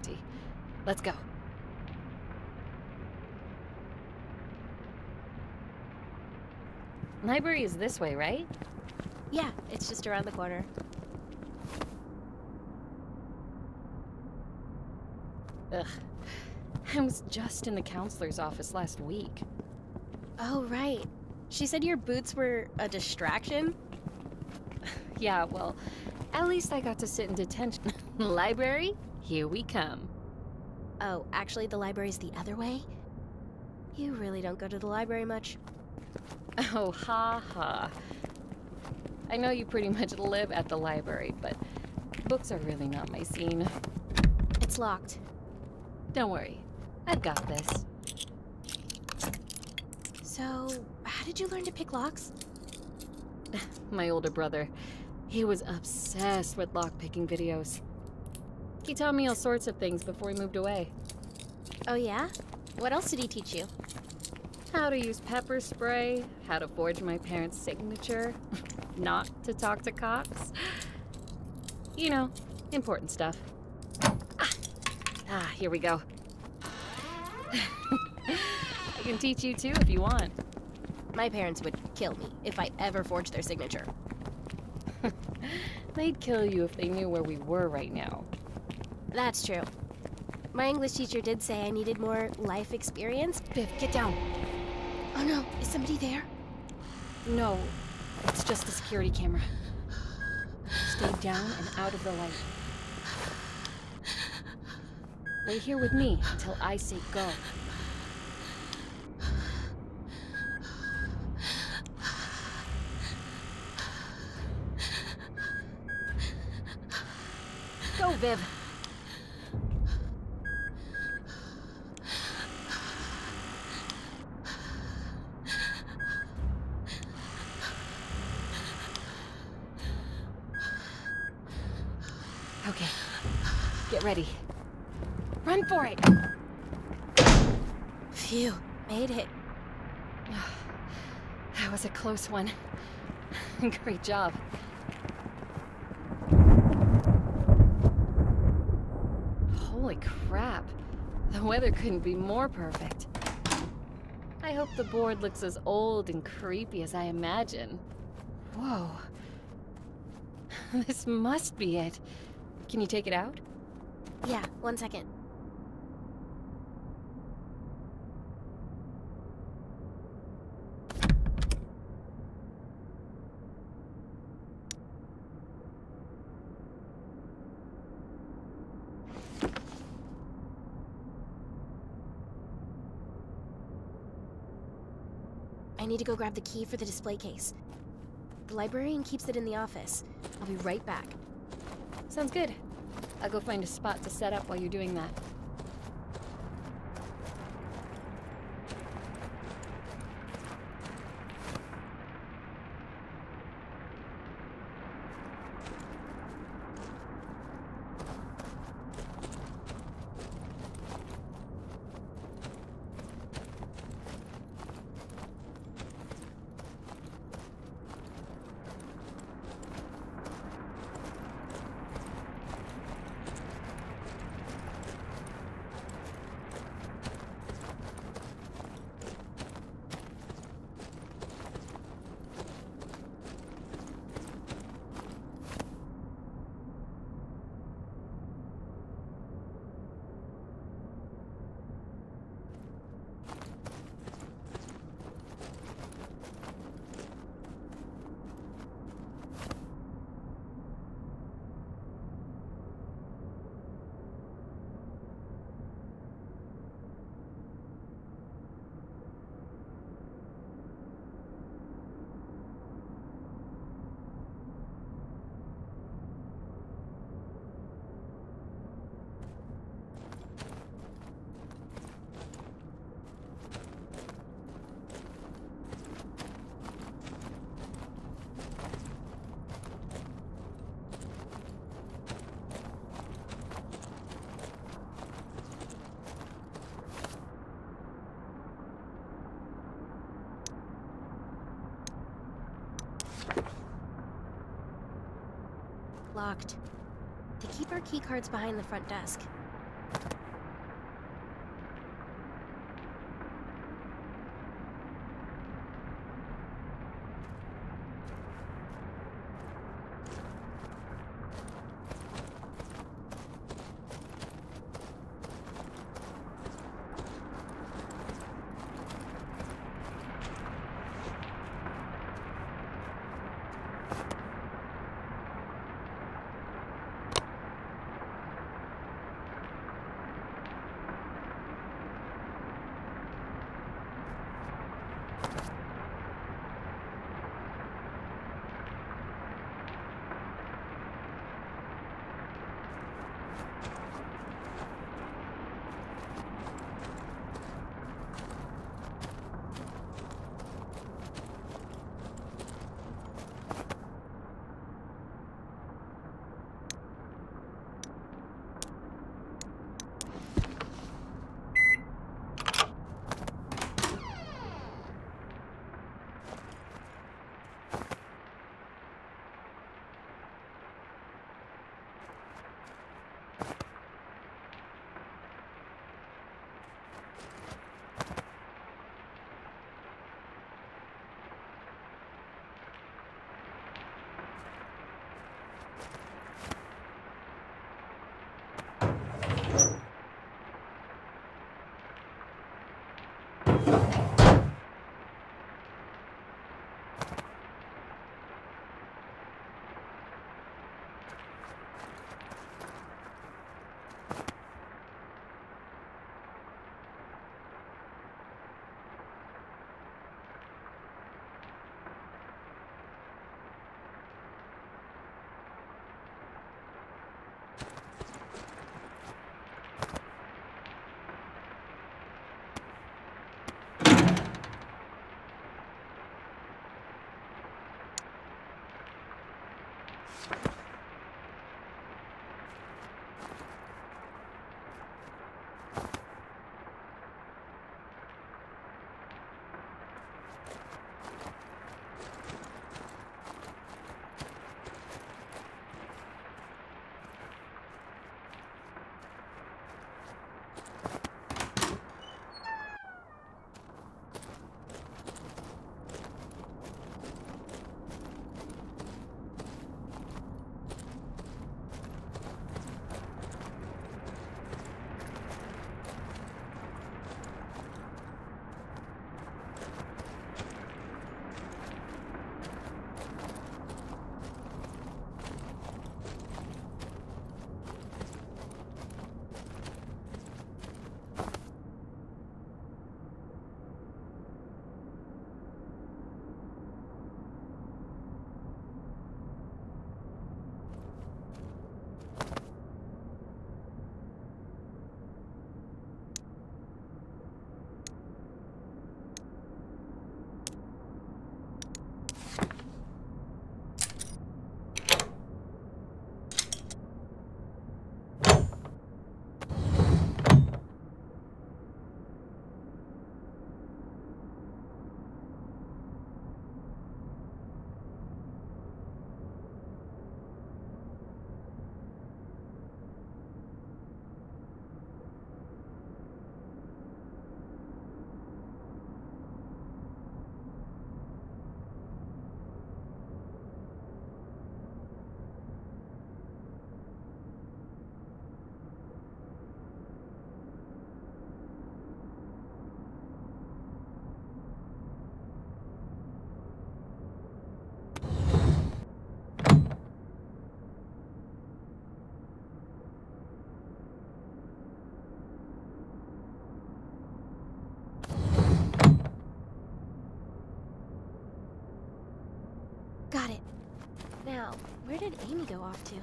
empty. Let's go. Library is this way, right? Yeah, it's just around the corner. Ugh. I was just in the counselor's office last week. Oh, right. She said your boots were a distraction? Yeah, well, at least I got to sit in detention. Library, here we come. Oh, actually, the library's the other way? You really don't go to the library much. Oh, ha ha. I know you pretty much live at the library, but books are really not my scene. It's locked. Don't worry, I've got this. So, how did you learn to pick locks? My older brother, he was obsessed with lockpicking videos. He taught me all sorts of things before he moved away. Oh, yeah? What else did he teach you? How to use pepper spray, how to forge my parents' signature, not to talk to cops. You know, important stuff. Ah, ah here we go. I can teach you too if you want. My parents would kill me if I ever forged their signature. They'd kill you if they knew where we were right now. That's true. My English teacher did say I needed more life experience. Viv, get down. Oh no, is somebody there? No, it's just the security camera. Stay down and out of the light. Wait here with me until I say go. Go, Viv. Okay. Get ready. Run for it! Phew, made it. That was a close one. Great job. Holy crap. The weather couldn't be more perfect. I hope the board looks as old and creepy as I imagine. Whoa. This must be it. Can you take it out? Yeah, one second. I need to go grab the key for the display case. The librarian keeps it in the office. I'll be right back. Sounds good. I'll go find a spot to set up while you're doing that. Locked. Keep our keycards behind the front desk. Did Amy go off to?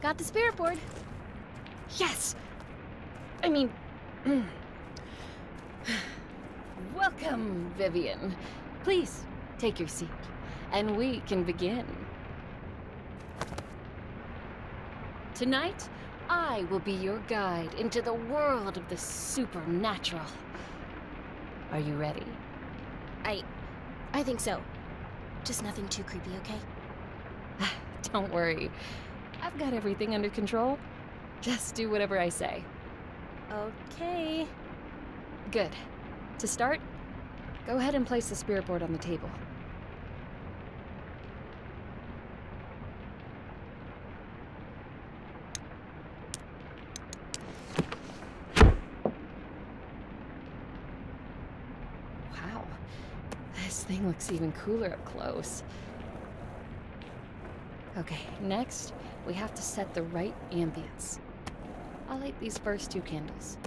Got the spirit board. Yes! I mean, welcome, Vivian. Please take your seat, and we can begin. Tonight, I will be your guide into the world of the supernatural. Are you ready? I... I think so. Just nothing too creepy, okay? Don't worry. I've got everything under control. Just do whatever I say. Okay. Good. To start, go ahead and place the spirit board on the table. Wow. This thing looks even cooler up close. Okay, next, we have to set the right ambience. I'll light these first two candles.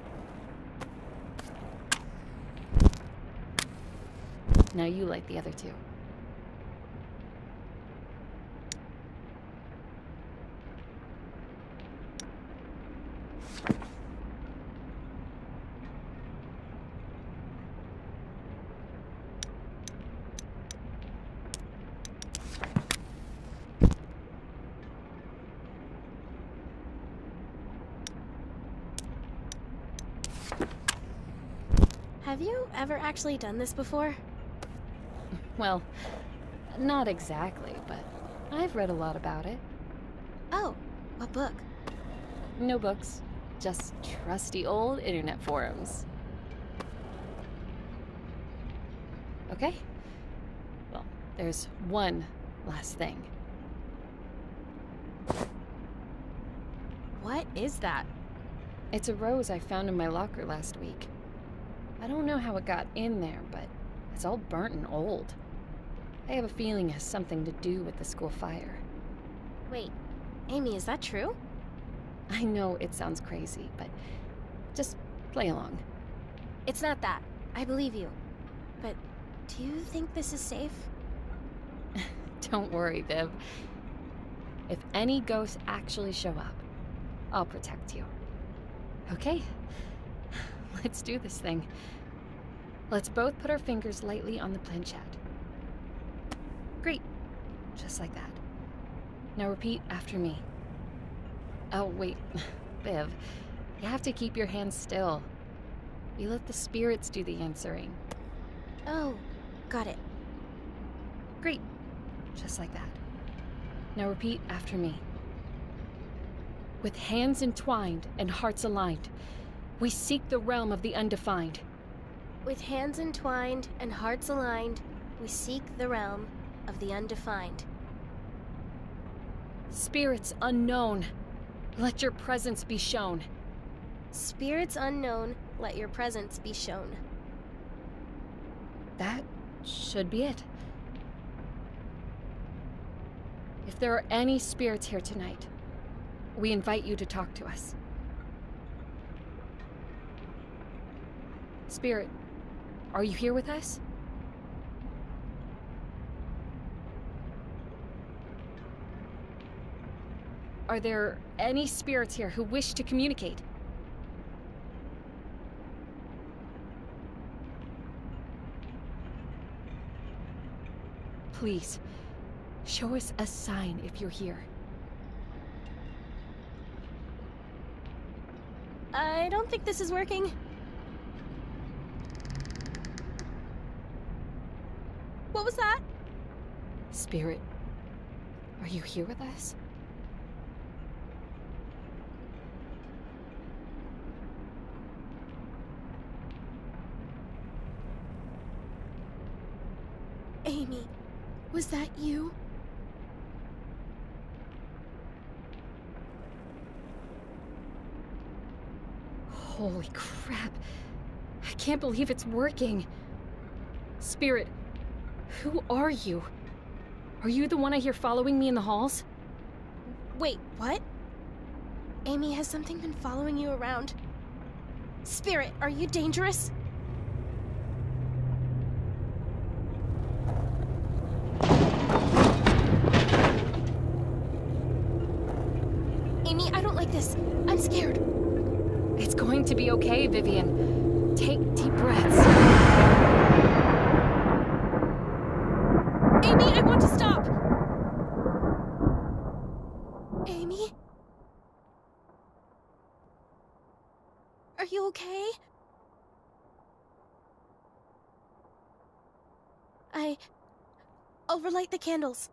Now you light the other two. Have you ever actually done this before? Well, not exactly, but I've read a lot about it. Oh, what book? No books, just trusty old internet forums. Okay. Well, there's one last thing. What is that? It's a rose I found in my locker last week. I don't know how it got in there, but it's all burnt and old. I have a feeling it has something to do with the school fire. Wait, Amy, is that true? I know it sounds crazy, but just play along. It's not that. I believe you. But do you think this is safe? Don't worry, Viv. If any ghosts actually show up, I'll protect you. Okay, let's do this thing. Let's both put our fingers lightly on the planchette. Just like that. Now repeat after me. Oh, wait. Viv, you have to keep your hands still. You let the spirits do the answering. Oh, got it. Great. Just like that. Now repeat after me. With hands entwined and hearts aligned, we seek the realm of the undefined. With hands entwined and hearts aligned, we seek the realm of the undefined. Spirits unknown, let your presence be shown. Spirits unknown, let your presence be shown. That should be it. If there are any spirits here tonight, we invite you to talk to us. Spirit, are you here with us? Are there any spirits here who wish to communicate? Please, show us a sign if you're here. I don't think this is working. What was that? Spirit, are you here with us? Amy, was that you? Holy crap. I can't believe it's working. Spirit, who are you? Are you the one I hear following me in the halls? Wait, what? Amy, has something been following you around? Spirit, are you dangerous? Okay, Vivian. Take deep breaths. Amy, I want to stop! Amy? Are you okay? I... I'll relight the candles.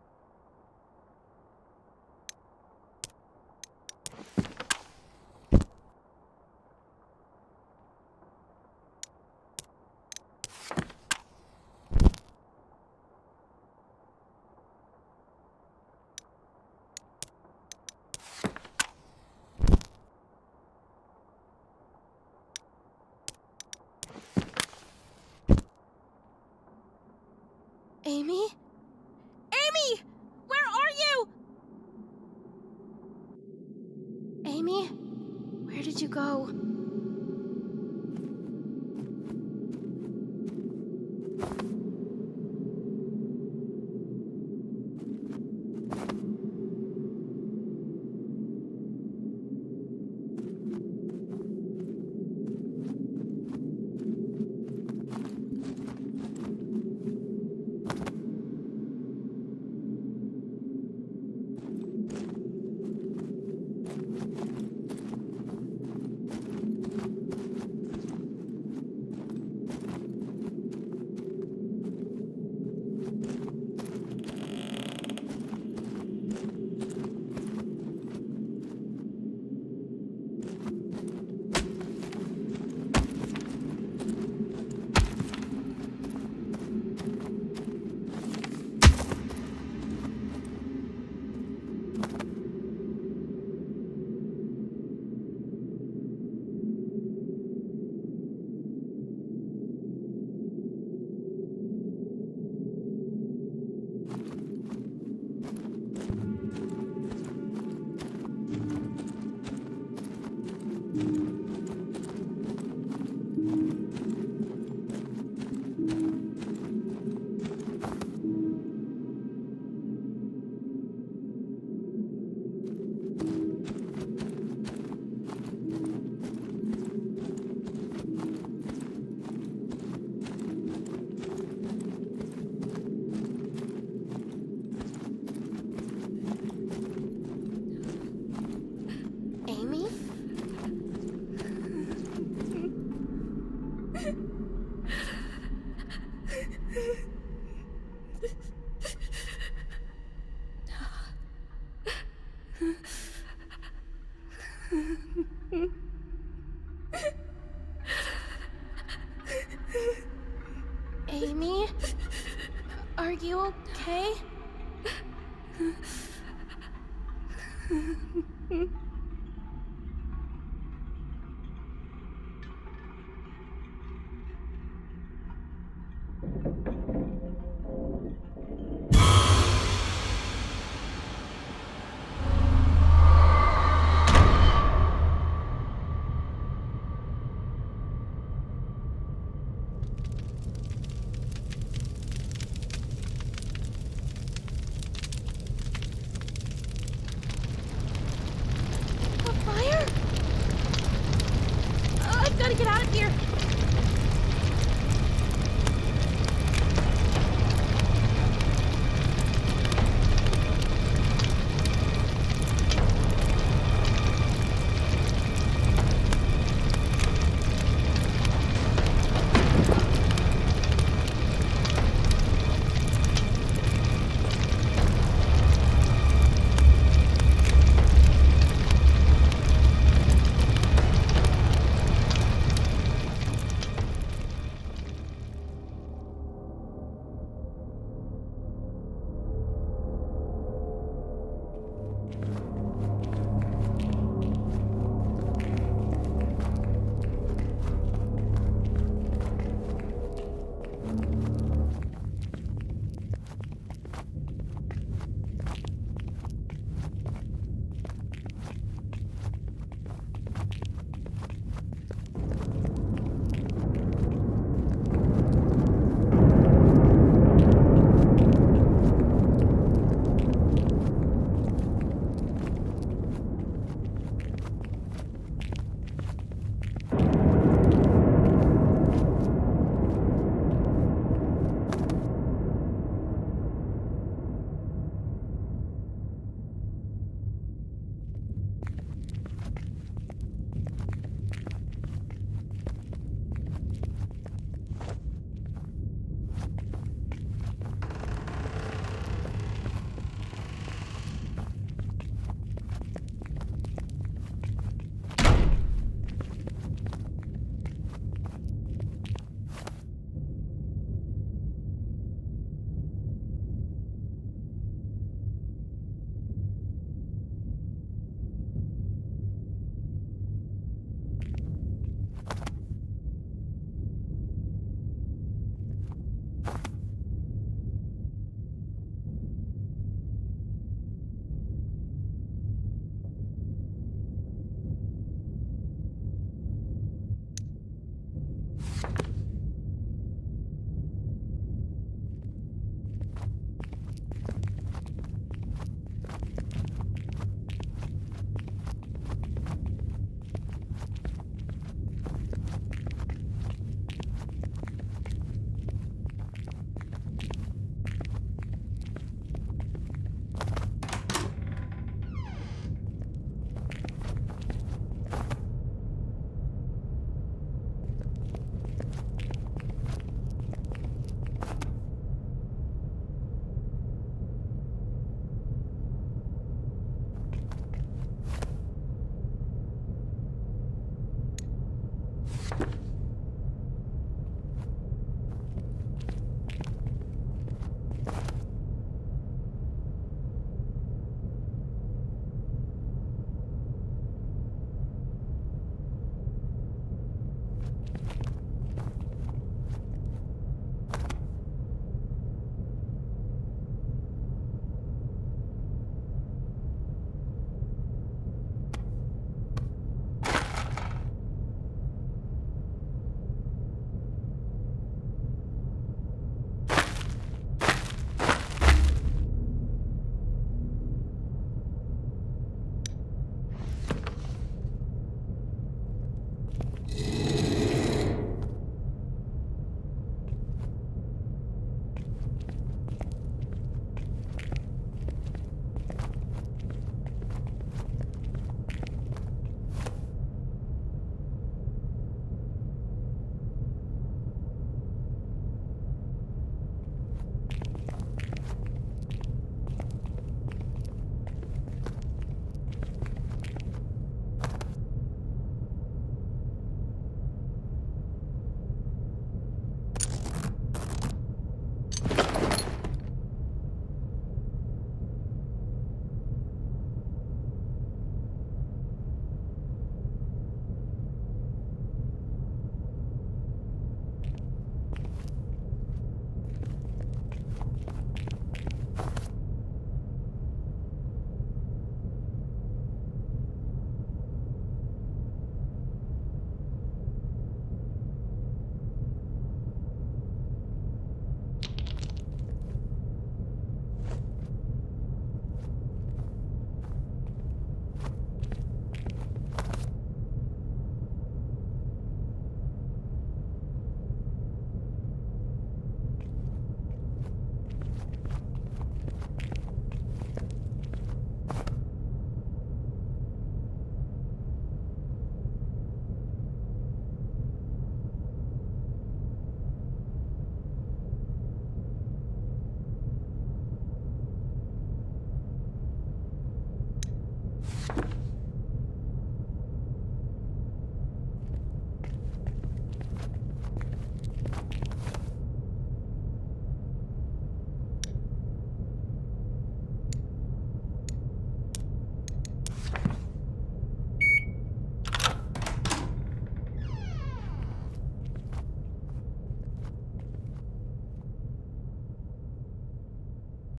Amy? Amy! Where are you? Amy? Where did you go?